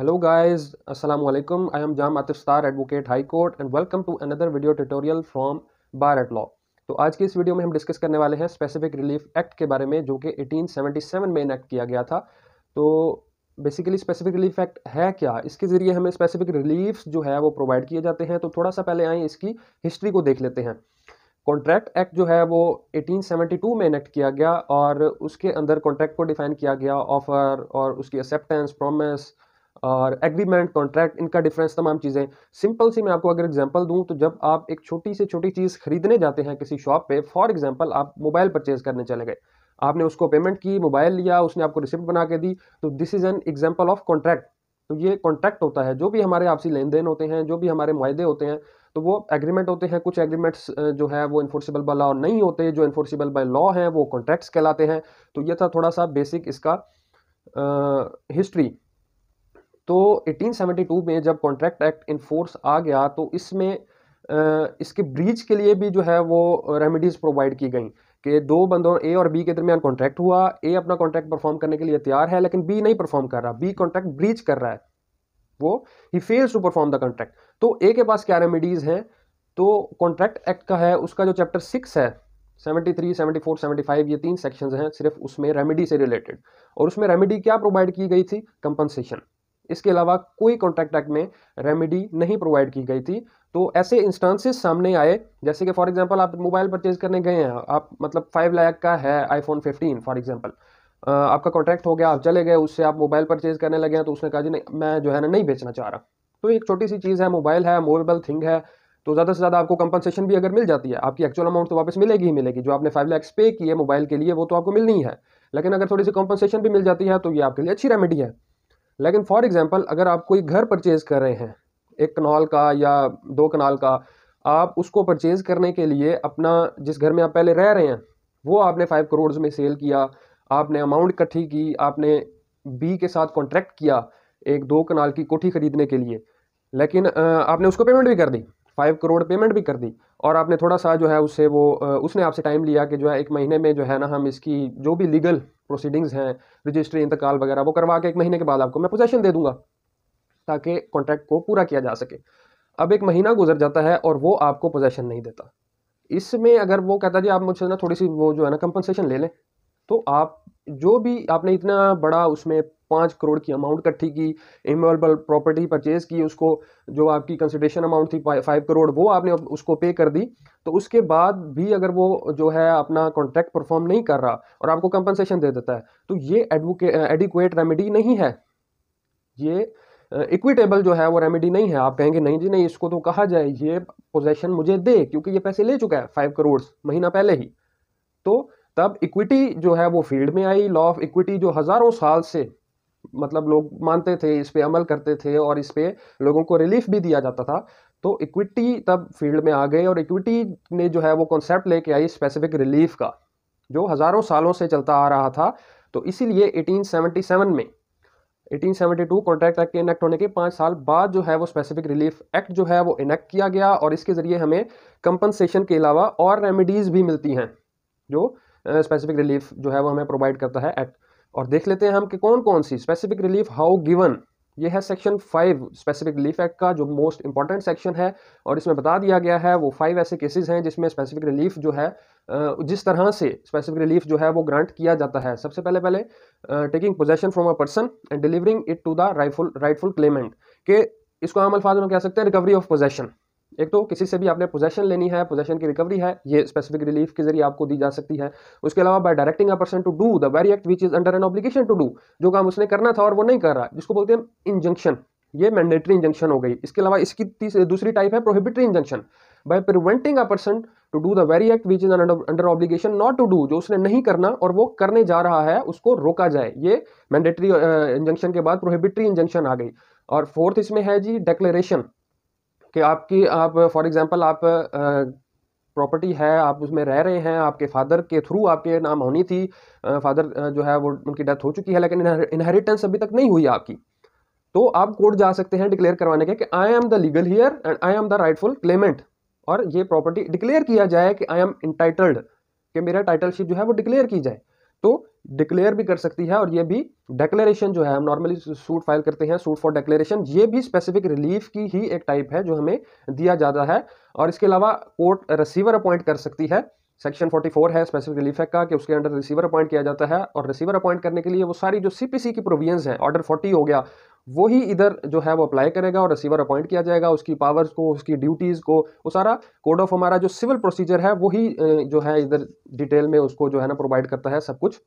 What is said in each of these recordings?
Hello guys, Assalamu alaikum. I am Jam Atif Advocate High Court and welcome to another video tutorial from Bar at Law. तो आज की इस video में हम discuss करने वाले हैं स्पेसिफिक रिलीफ एक्ट के बारे में जो कि 1877 में इनेक्ट किया गया था। तो बेसिकली स्पेसिफिक रिलीफ एक्ट है क्या? इसके ज़रिए हमें स्पेसिफिक रिलीफ जो है वो प्रोवाइड किए जाते हैं। तो थोड़ा सा पहले आए इसकी हिस्ट्री को देख लेते हैं। कॉन्ट्रैक्ट एक्ट जो है वो 1872 में इनेक्ट किया गया और उसके अंदर कॉन्ट्रैक्ट को डिफाइन किया गया ऑफ़र और उसकी एक्सेप्टेंस प्रोमिस और एग्रीमेंट कॉन्ट्रैक्ट इनका डिफरेंस तमाम चीज़ें। सिंपल सी मैं आपको अगर एग्जांपल दूँ तो जब आप एक छोटी से छोटी चीज़ खरीदने जाते हैं किसी शॉप पे फॉर एग्जांपल आप मोबाइल परचेज करने चले गए। आपने उसको पेमेंट की मोबाइल लिया, उसने आपको रिसिप्ट बना के दी तो this is an example of contract तो ये कॉन्ट्रैक्ट होता है। जो भी हमारे आपसी लेन देन होते हैं, जो भी हमारे माहे होते हैं तो वो एग्रीमेंट होते हैं। कुछ एग्रीमेंट्स जो है, वो इन्फोर्सिबल बाय लॉ नहीं होते। जो इन्फोर्सिबल बाय लॉ हैं, वो कॉन्ट्रैक्ट्स कहलाते हैं। तो ये था थोड़ा सा बेसिक इसका हिस्ट्री तो 1872 में जब कॉन्ट्रैक्ट एक्ट इन फोर्स आ गया तो इसमें इसके ब्रीच के लिए भी जो है वो रेमेडीज़ प्रोवाइड की गई कि दो बंदों ए और बी के दरमियान कॉन्ट्रैक्ट हुआ ए अपना कॉन्ट्रैक्ट परफॉर्म करने के लिए तैयार है लेकिन बी नहीं परफॉर्म कर रहा बी कॉन्ट्रैक्ट ब्रीच कर रहा है। वो ही fails to perform the contract तो ए के पास क्या रेमेडीज़ हैं? तो कॉन्ट्रैक्ट एक्ट का है उसका जो चैप्टर सिक्स है 73, 74, 75 ये तीन सेक्शंस हैं सिर्फ़ उसमें रेमेडी से रिलेटेड और उसमें रेमेडी क्या प्रोवाइड की गई थी? कंपनसेशन इसके अलावा कोई कॉन्ट्रैक्ट एक्ट में रेमेडी नहीं प्रोवाइड की गई थी। तो ऐसे इंस्टांसेस सामने आए, जैसे कि फॉर एग्जांपल आप मोबाइल परचेज करने गए हैं, आप मतलब फाइव लाख का है आईफोन 15 फॉर एग्जांपल आपका कॉन्ट्रैक्ट हो गया, आप चले गए, उससे आप मोबाइल परचेज करने लगे हैं तो उसने कहा, जी नहीं, मैं जो है ना नहीं बेचना चाह रहा। तो एक छोटी सी चीज़ है मोबाइल है मोवेबल थिंग है तो ज़्यादा से ज़्यादा आपको कंपनसेशन भी अगर मिल जाती है, आपकी एक्चुअल अमाउंट तो वापस मिलेगी ही मिलेगी। जो आपने फाइव लैक्स पे किए मोबाइल के लिए, वो तो आपको मिलनी है लेकिन अगर थोड़ी सी कंपनसेशन भी मिल जाती है तो ये आपके लिए अच्छी रेमेडी है। लेकिन फॉर एग्ज़ाम्पल अगर आप कोई घर परचेज कर रहे हैं, एक कनाल का या दो कनाल का, आप उसको परचेज करने के लिए अपना जिस घर में आप पहले रह रहे हैं, वो आपने फाइव करोड़ में सेल किया, आपने अमाउंट इकट्ठी की, आपने बी के साथ कॉन्ट्रैक्ट किया एक दो कनाल की कोठी खरीदने के लिए, लेकिन आपने उसको पेमेंट भी कर दी। फाइव करोड़ पेमेंट भी कर दी। और आपने थोड़ा सा जो है उससे वो उसने आपसे टाइम लिया कि जो है एक महीने में जो है ना हम इसकी जो भी लीगल प्रोसीडिंग्स हैं रजिस्ट्री इंतकाल वगैरह, वो करवा के एक महीने के बाद आपको मैं पोजेशन दे दूँगा, ताकि कॉन्ट्रैक्ट को पूरा किया जा सके। अब एक महीना गुजर जाता है और वो आपको पोजेशन नहीं देता। इसमें अगर वो कहता जी आप मुझसे ना थोड़ी सी वो जो है ना कंपनसेशन ले लें। तो आप, जो भी आपने इतना बड़ा उसमें पाँच करोड़ की अमाउंट इकट्ठी की इमोबल प्रॉपर्टी परचेज की, उसको जो आपकी कंसिडरेशन अमाउंट थी फाइव करोड़, वो आपने उसको पे कर दी तो उसके बाद भी अगर वो जो है अपना कॉन्ट्रैक्ट परफॉर्म नहीं कर रहा और आपको कंपनसेशन दे देता है तो ये एडवोके एडिक्वेट रेमेडी नहीं है। ये इक्विटेबल जो है वो रेमेडी नहीं है। आप कहेंगे, नहीं जी, नहीं, इसको तो कहा जाए, ये पोजेशन मुझे दे, क्योंकि ये पैसे ले चुका है फाइव करोड़ महीना पहले ही। तो तब इक्विटी जो है वो फ़ील्ड में आई। लॉ ऑफ़ इक्विटी जो हज़ारों साल से मतलब लोग मानते थे, इस पर अमल करते थे और इस पर लोगों को रिलीफ भी दिया जाता था। तो इक्विटी तब फ़ील्ड में आ गए और इक्विटी ने जो है वो कॉन्सेप्ट लेके आई स्पेसिफिक रिलीफ का, जो हज़ारों सालों से चलता आ रहा था। तो इसीलिए 1877 में 1872 कॉन्ट्रैक्ट एक्ट के इनेक्ट होने के पाँच साल बाद जो है वो स्पेसिफिक रिलीफ एक्ट जो है वो इनेक्ट किया गया और इसके ज़रिए हमें कंपनसेशन के अलावा और रेमेडीज़ भी मिलती हैं, जो स्पेसिफिक रिलीफ जो है वो हमें प्रोवाइड करता है एक्ट और देख लेते हैं हम कि कौन कौन सी स्पेसिफिक रिलीफ हाउ गिवन ये है section five specific relief act का जो मोस्ट इंपॉर्टेंट सेक्शन है। और इसमें बता दिया गया है वो फाइव ऐसे केसेस हैं जिसमें स्पेसिफिक रिलीफ जो है जिस तरह से स्पेसिफिक रिलीफ जो है वो ग्रांट किया जाता है। सबसे पहले पहले taking possession from a person and delivering it to the rightful rightful claimant के इसको आम अल्फाज में कह सकते हैं रिकवरी ऑफ़ पोजेशन एक तो किसी से भी आपने पोजेशन लेनी है पोजेशन की रिकवरी है, ये स्पेसिफिक रिलीफ के ज़रिए आपको दी जा सकती है। उसके अलावा by directing a person to do the very act which is under an obligation to do जो काम उसने करना था और वो नहीं कर रहा, जिसको बोलते हैं इंजंक्शन ये मैंडेटरी इंजंक्शन हो गई। इसके अलावा इसकी दूसरी टाइप है prohibitory injunction by preventing a person to do the very act which is under obligation not to do जो उसने नहीं करना और वो करने जा रहा है, उसको रोका जाए। ये मैंडेटरी इंजंक्शन के बाद प्रोहिबिटरी इंजंक्शन आ गई। और फोर्थ इसमें है जी डेक्लेरेशन कि आपकी, आप फॉर एग्जांपल आप प्रॉपर्टी है, आप उसमें रह रहे हैं, आपके फादर के थ्रू आपके नाम होनी थी फादर जो है वो, उनकी डेथ हो चुकी है, लेकिन इनहेरिटेंस अभी तक नहीं हुई आपकी। तो आप कोर्ट जा सकते हैं डिक्लेयर करवाने के, कि I am the legal heir and I am the rightful claimant और ये प्रॉपर्टी डिक्लेयर किया जाए कि आई एम इंटाइटल्ड कि मेरा टाइटलशिप जो है वो डिक्लेयर की जाए। तो डिक्लेयर भी कर सकती है और ये भी डेक्लेरेशन जो है, हम नॉर्मली सूट फ़ाइल करते हैं सूट फॉर डेक्लेरेशन ये भी स्पेसिफिक रिलीफ की ही एक टाइप है जो हमें दिया जाता है और इसके अलावा कोर्ट रिसीवर अपॉइंट कर सकती है। सेक्शन 44 है स्पेसिफिक रिलीफ एक्ट का कि उसके अंडर रिसीवर अपॉइंट किया जाता है और रिसीवर अपॉइंट करने के लिए वो सारी जो सीपीसी की प्रोविज़न है ऑर्डर 40 हो गया वो ही इधर जो है वो अप्लाई करेगा और रिसीवर अपॉइंट किया जाएगा। उसकी पावर्स को, उसकी ड्यूटीज़ को, वो सारा कोड ऑफ़ हमारा जो सिविल प्रोसीजर है वही जो है इधर डिटेल में उसको जो है ना प्रोवाइड करता है सब कुछ।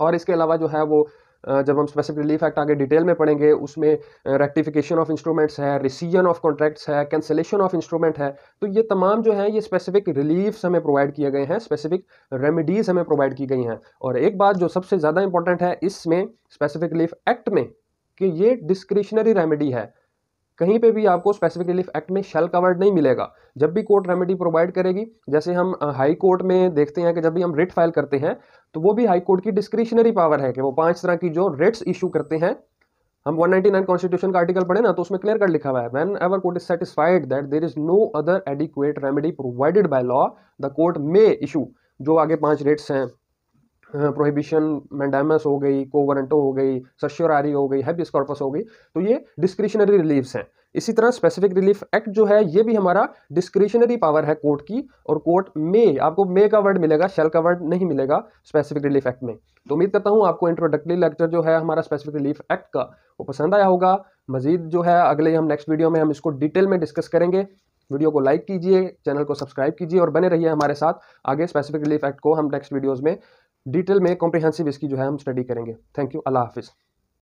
और इसके अलावा जो है वो जब हम स्पेसिफिक रिलीफ एक्ट आगे डिटेल में पढ़ेंगे, उसमें रेक्टिफिकेशन ऑफ़ इंस्ट्रूमेंट्स है रिसीजन ऑफ़ कॉन्ट्रैक्ट्स है कैंसिलेशन ऑफ़ इंस्ट्रूमेंट है तो ये तमाम जो है, ये स्पेसिफिक रिलीफ हमें प्रोवाइड किए गए हैं स्पेसिफिक रेमेडीज़ हमें प्रोवाइड की गई हैं। और एक बात जो सबसे ज़्यादा इंपॉर्टेंट है, इसमें स्पेसिफिक रिलीफ एक्ट में कि ये डिस्क्रिशनरी रेमेडी है। कहीं पे भी आपको स्पेसिफिक रिलीफ एक्ट में शेल कवर्ड नहीं मिलेगा। जब भी कोर्ट रेमेडी प्रोवाइड करेगी, जैसे हम हाई कोर्ट में देखते हैं कि जब भी हम रिट फ़ाइल करते हैं तो वो भी हाई कोर्ट की डिस्क्रिशनरी पावर है कि वो पाँच तरह की जो रिट्स इशू करते हैं, हम 199 कॉन्स्टिट्यूशन का आर्टिकल पढ़े ना तो उसमें क्लियर कट लिखा हुआ है whenever court is satisfied that there is no other adequate remedy provided by law the court may issue जो आगे पाँच रेट्स हैं। प्रोहिबिशन मैंडामस हो गई कोवरेंटो हो गई सश्योरारी हो गई हैबियस कॉर्पस हो गई तो ये डिस्क्रिशनरी रिलीफ्स हैं। इसी तरह स्पेसिफिक रिलीफ एक्ट जो है, ये भी हमारा डिस्क्रिशनरी पावर है कोर्ट की, और कोर्ट मे आपको मे का वर्ड मिलेगा शेल का वर्ड नहीं मिलेगा स्पेसिफिक रिलीफ एक्ट में। तो उम्मीद करता हूँ आपको इंट्रोडक्टरी लेक्चर जो है, हमारा स्पेसिफिक रिलीफ एक्ट का वो पसंद आया होगा। मजीद जो है, अगले हम नेक्स्ट वीडियो में हम इसको डिटेल में डिस्कस करेंगे। वीडियो को लाइक कीजिए चैनल को सब्सक्राइब कीजिए, और बने रहिए हमारे साथ आगे स्पेसिफिक रिलीफ एक्ट को हम नेक्स्ट वीडियोज़ में। डिटेल में कॉम्प्रिहेंसिव इसकी जो है हम स्टडी करेंगे। थैंक यू अल्लाह हाफिज़।